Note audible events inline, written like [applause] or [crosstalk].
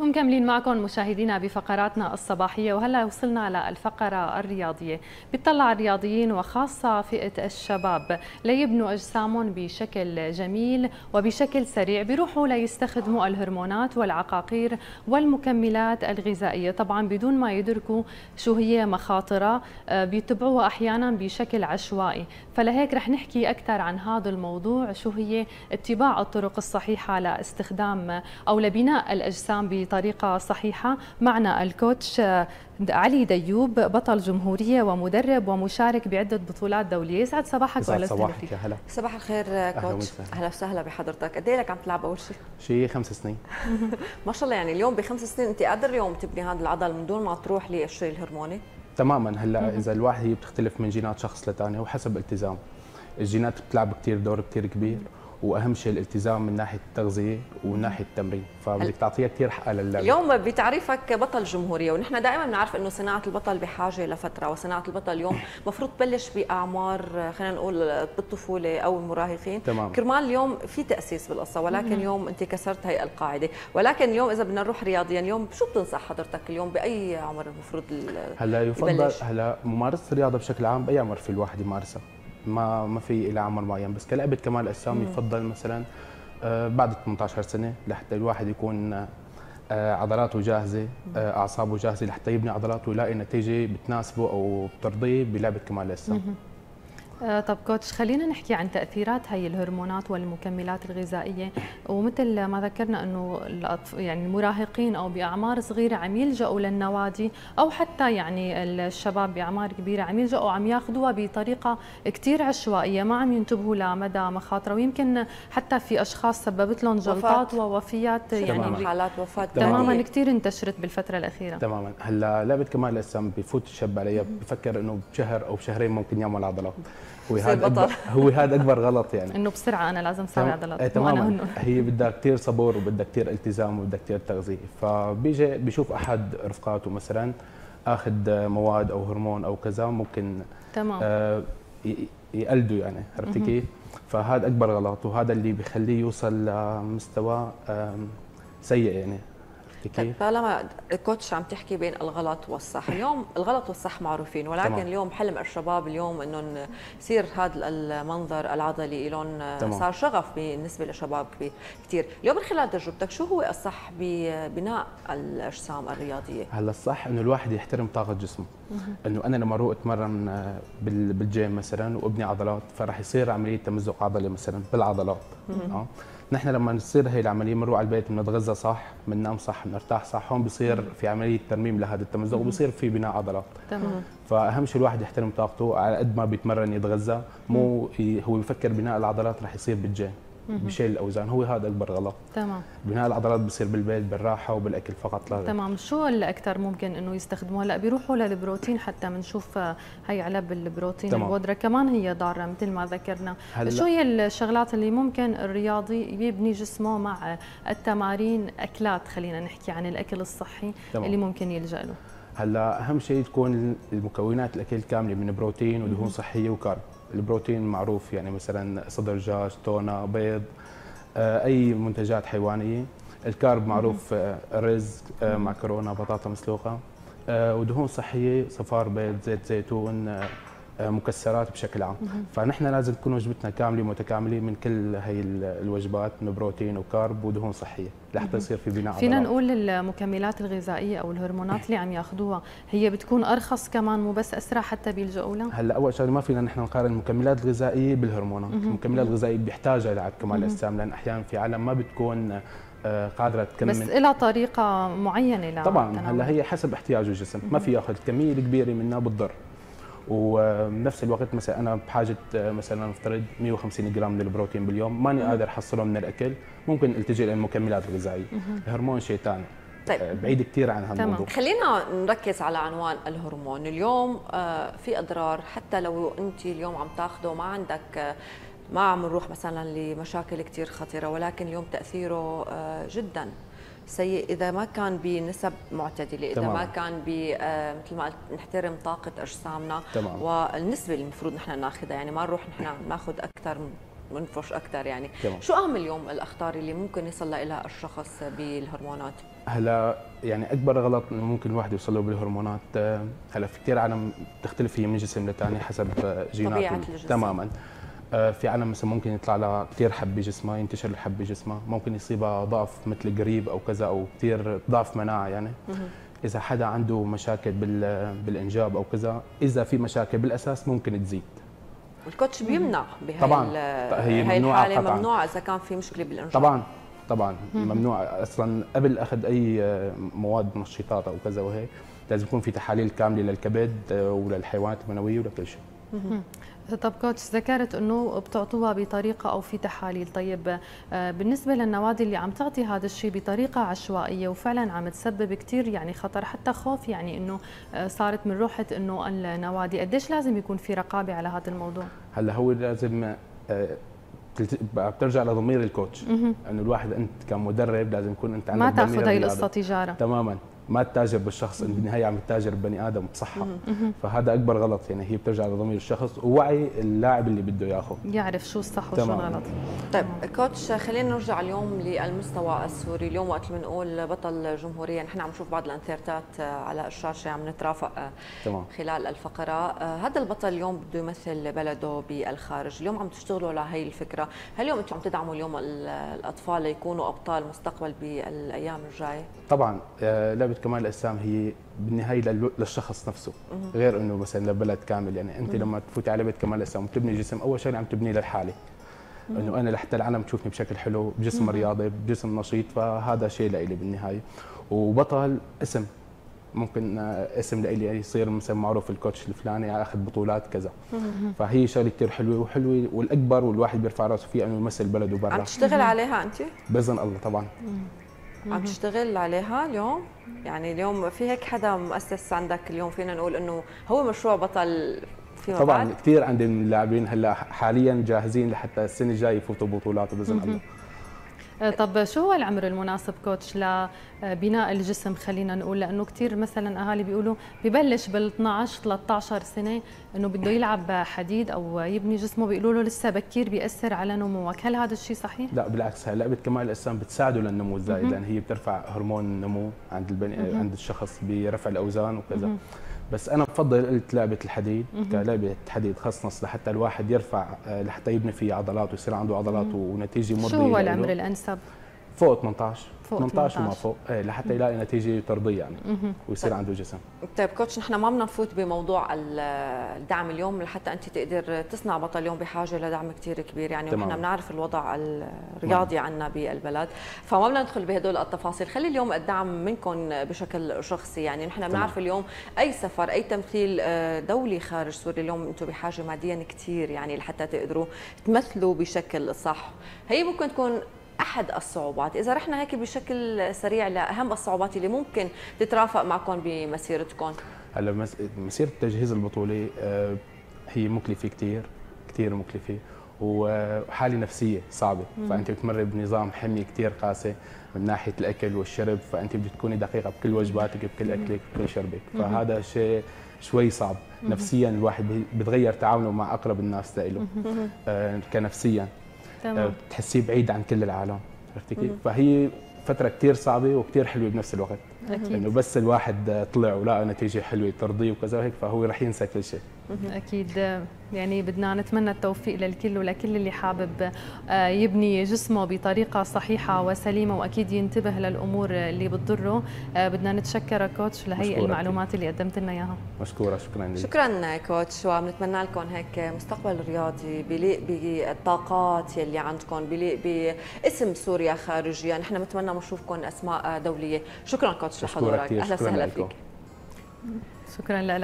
ومكملين معكم مشاهدينا بفقراتنا الصباحية. وهلا وصلنا للفقره الرياضية. بيطلع الرياضيين وخاصة فئة الشباب. ليبنوا اجسامهم بشكل جميل وبشكل سريع بيروحوا ليستخدموا الهرمونات والعقاقير والمكملات الغذائية. طبعا بدون ما يدركوا شو هي مخاطرها آه، بيتبعوها أحيانا بشكل عشوائي. فلهيك رح نحكي أكثر عن هذا الموضوع شو هي اتباع الطرق الصحيحة لإستخدام أو لبناء الأجسام بطريقة صحيحة. معنا الكوتش آه، علي ديوب بطل جمهورية ومدرب ومشارك بعدة بطولات دولية. يسعد صباحك يسعد صباحك يا هلا. صباح الخير كوتش. أهلا وسهلا بحضرتك. قد إيه لك عم تلعب أول شيء؟ شيء خمس سنين. [laughs] ما شاء الله يعني اليوم بخمس سنين أنت قادر اليوم تبني هذا العضل من دون ما تروح للشيء الهرموني؟ تماما. هلأ إذا الواحد هي بتختلف من جينات شخص لثاني وحسب التزام. الجينات بتلعب كثير دور كثير كبير. وأهم شيء الالتزام من ناحية التغذية ومن ناحية التمرين. فبدك تعطيها كثير حقها للعبه اليوم بتعريفك بطل جمهورية ونحن دائما بنعرف إنه صناعة البطل بحاجة لفترة وصناعة البطل اليوم المفروض تبلش بأعمار خلينا نقول بالطفولة أو المراهقين. تمام كرمال اليوم في تأسيس بالقصة ولكن اليوم أنت كسرت هي القاعدة. ولكن اليوم إذا بدنا نروح رياضيا اليوم شو بتنصح حضرتك اليوم بأي عمر المفروض هلأ يفضل هلأ ممارسة الرياضة بشكل عام بأي عمر في الواحد يمارسها؟ ما ما في إلى عمر معين. بس كلعبه كمال اجسام يفضل مثلا آه، بعد 18 سنة لحتى الواحد يكون آه، عضلاته جاهزة آه، أعصابه جاهزة لحتى يبني عضلاته ويلاقي نتيجة بتناسبه أو بترضيه بلعبة كمال الأجسام. آه، طب كوتش خلينا نحكي عن تأثيرات هي الهرمونات والمكملات الغذائية. ومثل ما ذكرنا إنه يعني المراهقين أو بأعمار صغيرة عم يلجأوا للنوادي أو حتى يعني الشباب بأعمار كبيرة عم يلجأوا عم ياخذوها بطريقة كثير عشوائية ما عم ينتبهوا لمدى مخاطرة. ويمكن حتى في أشخاص سببت لهم جلطات ووفيات يعني حالات وفاة. تماما كثير انتشرت بالفترة الأخيرة. تماما. هلأ لعبة كمال الاجسام بفوت الشاب عليها بفكر إنه بشهر أو بشهرين ممكن يعمل عضلات. هو هذا أكبر هو هذا أكبر غلط يعني. إنه بسرعة أنا لازم أسوي عضلات إيه تماما. هي بدها كثير صبر وبدها كثير التزام وبدها كثير تغذية. فبيجي بيشوف أحد رفقاته مثلا آخذ مواد أو هرمون أو كذا ممكن تمام. آه يقلدوا يعني. عرفتي كيف؟ فهذا أكبر غلط وهذا اللي بيخليه يوصل لمستوى سيء يعني. طيب طالما كوتش عم تحكي بين الغلط والصح. [coughs] اليوم الغلط والصح معروفين ولكن تمام. اليوم حلم الشباب اليوم إنه يصير هذا المنظر العضلي لهم صار شغف بالنسبة لشباب كثير اليوم من خلال تجربتك شو هو الصح ببناء الأجسام الرياضية؟ هلا الصح إنه الواحد يحترم طاقة جسمه. إنه أنا لما أروح أتمرن بالجيم مثلا وأبني عضلات فراح يصير عملية تمزق عضلي مثلا بالعضلات. آه؟ نحن لما نصير هي العملية بنروح على البيت بنتغذى صح بننام صح بنرتاح صح هون بصير في عملية ترميم لهذا التمزق وبصير في بناء عضلات. تمام. فأهم شيء الواحد يحترم طاقته على قد ما بيتمرن يتغذى مو هو بفكر بناء العضلات رح يصير بالجيم. بشيل الأوزان. هو هذا أكبر غلط. تمام. بناء العضلات بصير بالبيت بالراحة وبالأكل فقط. لا. تمام. شو الأكثر ممكن إنه يستخدموها هلأ بيروحوا للبروتين حتى بنشوف هي علب البروتين تمام. البودرة. كمان هي ضارة مثل ما ذكرنا. شو هي الشغلات اللي ممكن الرياضي يبني جسمه مع التمارين؟ أكلات خلينا نحكي عن الأكل الصحي تمام. اللي ممكن يلجأ له. هلأ أهم شيء تكون المكونات الأكل كامله من بروتين ودهون صحية وكارب. البروتين معروف يعني مثلا صدر دجاج تونة بيض آه، أي منتجات حيوانية. الكارب معروف آه، رز آه، معكرونه بطاطا مسلوقة. ودهون صحية صفار بيض زيت زيتون مكسرات بشكل عام. فنحن لازم تكون وجبتنا كاملة متكاملة من كل هي الوجبات من بروتين وكارب ودهون صحية لحتى يصير في بناء فينا نقول المكملات الغذائية أو الهرمونات اللي عم ياخذوها هي بتكون أرخص كمان مو بس أسرع حتى بيلجؤوا لها؟ هلأ أول شغلة ما فينا نحن نقارن المكملات الغذائية بالهرمونات. المكملات الغذائية بيحتاجها لعب كمال الاجسام لأن أحيانا في عالم ما بتكون آه، قادرة تكمل. بس لها طريقة معينة طبعا هلأ هي حسب احتياجه الجسم. ما في ياخذ كمية كبيرة منها بتضر وبنفس الوقت مثلا أنا بحاجة مثلا نفترض 150 جرام من البروتين باليوم ماني قادر أحصله من الأكل ممكن التجي للمكملات الغذائية. الهرمون شيء ثاني طيب. آه، بعيد كثير عن هذا الموضوع خلينا نركز على عنوان الهرمون. اليوم آه، في أضرار. حتى لو أنت اليوم عم تاخذه ما عندك آه، ما عم نروح مثلا لمشاكل كثير خطيرة ولكن اليوم تأثيره جدا. سيء إذا ما كان بنسب معتدلة إذا تمام. ما كان ب آه، مثل ما قلت نحترم طاقة أجسامنا تمام. والنسبة اللي المفروض نحن ناخذها يعني ما نروح نحن ناخذ أكثر ننفش أكثر يعني تمام. شو أهم اليوم الأخطار اللي ممكن يصل لها الشخص بالهرمونات هلا يعني أكبر غلط ممكن الواحد يوصل له بالهرمونات آه، هلا في كثير عالم تختلف هي من جسم لثاني حسب آه، جينات طبيعة ال- الجسم. تماما في عالم مثلا ممكن يطلع لها كثير حب بجسمها ينتشر الحب بجسمها. ممكن يصيبها ضعف مثل قريب أو كذا أو كثير ضعف مناعة يعني. إذا حدا عنده مشاكل بال- بالإنجاب أو كذا إذا في مشاكل بالأساس ممكن تزيد. الكوتش بيمنع بهي طبعاً. هي هي ممنوعة الحالة قطعاً. ممنوع إذا كان في مشكلة بالإنجاب. طبعا. طبعا. ممنوع. أصلا قبل أخذ أي آه، مواد منشطات أو كذا وهيك لازم يكون في تحاليل كاملة للكبد آه، وللحيوانات المنوية ولكل شيء. طب كوتش ذكرت إنه بتعطوها بطريقة أو في تحاليل طيب آه، بالنسبة للنوادي اللي عم تعطي هذا الشيء بطريقة عشوائية وفعلا عم تسبب كثير يعني خطر حتى خوف يعني إنه آه، صارت من روحة إنه النوادي قديش لازم يكون في رقابة على هذا الموضوع؟ هلأ هو لازم آه، بترجع لضمير الكوتش. إنه الواحد أنت كمدرب لازم يكون أنت عندك ما تأخذ هي. القصة تجارة. تماما. ما تتاجر بالشخص انت بالنهاية عم تتاجر ببني آدم بصحه فهذا أكبر غلط. يعني هي بترجع لضمير الشخص. ووعي اللاعب اللي بده ياخذ. يعرف شو الصح وشو. الغلط. طيب كوتش خلينا نرجع اليوم للمستوى السوري. اليوم وقت بنقول بطل جمهورية نحن عم نشوف بعض الانترتات على الشاشة عم نترافق تمام. خلال الفقرة. هذا البطل اليوم بده يمثل بلده بالخارج. اليوم عم تشتغلوا على هي الفكرة. هل اليوم أنتم عم تدعموا اليوم ال- الأطفال ليكونوا أبطال مستقبل بالأيام الجاية؟ طبعا آه، لعبة كمال الاجسام هي بالنهاية لل- للشخص نفسه. غير إنه مثلا لبلد كامل يعني أنت لما تفوتي على لعبه كمال الاجسام وتبني جسم أول شيء عم تبنيه للحالة. إنه أنا لحتى العالم تشوفني بشكل حلو بجسم رياضي بجسم نشيط فهذا شيء لإلي بالنهاية. وبطل اسم. ممكن اسم لإلي يصير مثلا معروف الكوتش الفلاني أخذ بطولات كذا. فهي شغلة كثير حلوة وحلوة والأكبر والواحد بيرفع رأسه فيه إنه يمثل بلده عم برا تشتغل عليها أنت؟ بإذن الله طبعا. عم تشتغل عليها اليوم؟ يعني اليوم في هيك حدا مؤسس عندك اليوم فينا نقول إنه هو مشروع بطل فيما طبعا بعد؟ كثير عندي من اللاعبين هلأ حاليا جاهزين لحتى السنة الجاية يفوتوا بطولات بإذن الله طب شو هو العمر المناسب كوتش لبناء الجسم؟ خلينا نقول لأنه كثير مثلا أهالي بيقولوا ببلش بال 12 13 سنة إنه بده يلعب حديد أو يبني جسمه بيقولوا له لسه بكير بيأثر على نموك هل هذا الشيء صحيح؟ لا بالعكس. هاي لعبه كمال الأجسام بتساعده للنمو الزايد لأن هي بترفع هرمون النمو عند البني عند الشخص برفع الأوزان وكذا. بس أنا بفضل قلت لعبة الحديد كلعبه حديد خصنص لحتى الواحد يرفع لحتى يبني فيه عضلات ويصير عنده عضلات ونتيجة مرضية شو هو. العمر الأنسب؟ فوق 18 فوق 18 وما 18. فوق. إيه لحتى يلاقي نتيجة ترضيه يعني ويصير عنده جسم. طيب كوتش نحن ما بدنا نفوت بموضوع ال- الدعم اليوم لحتى أنت تقدر تصنع بطل اليوم بحاجة لدعم كثير كبير يعني. ونحن بنعرف الوضع الرياضي عندنا بالبلد. فما بدنا ندخل بهدول التفاصيل. خلي اليوم الدعم منكم بشكل شخصي يعني نحن بنعرف اليوم أي سفر أي تمثيل آه، دولي خارج سوريا اليوم أنتم بحاجة ماديا كثير يعني لحتى تقدروا تمثلوا بشكل صح. هي ممكن تكون أحد الصعوبات. إذا رحنا هيك بشكل سريع لأهم الصعوبات اللي ممكن تترافق معكم بمسيرتكم. هلا مس- مسيرة تجهيز البطولة آه، هي مكلفة كثير كثير مكلفة وحالة نفسية صعبة. فأنت بتمر بنظام حميه كثير قاسي من ناحية الأكل والشرب فأنت بدك تكوني دقيقة بكل وجباتك بكل أكلك بكل شربك. فهذا شيء شوي صعب. نفسيا الواحد بتغير تعامله مع أقرب الناس له آه، كنفسيا. تمام. بتحسيه بعيد عن كل العالم عرفتي كيف؟ فهي فترة كثير صعبة وكثير حلوة بنفس الوقت. أكيد. إنه بس الواحد طلع ولقى نتيجة حلوة ترضيه وكذا وهيك فهو رح ينسى كل شيء. أكيد يعني بدنا نتمنى التوفيق للكل ولكل اللي حابب آه، يبني جسمه بطريقة صحيحة وسليمة وأكيد ينتبه للأمور اللي بتضره. آه، بدنا نتشكرك كوتش لهي المعلومات اللي قدمت لنا إياها. مشكورة شكرا لك. شكرا كوتش وبنتمنى لكم هيك مستقبل رياضي بيليق بالطاقات يلي عندكم بيليق باسم سوريا خارجيا نحن بنتمنى نشوفكم أسماء دولية. شكرا كوتش لحضورك. أهلا شكراً وسهلا. فيك شكرا لك.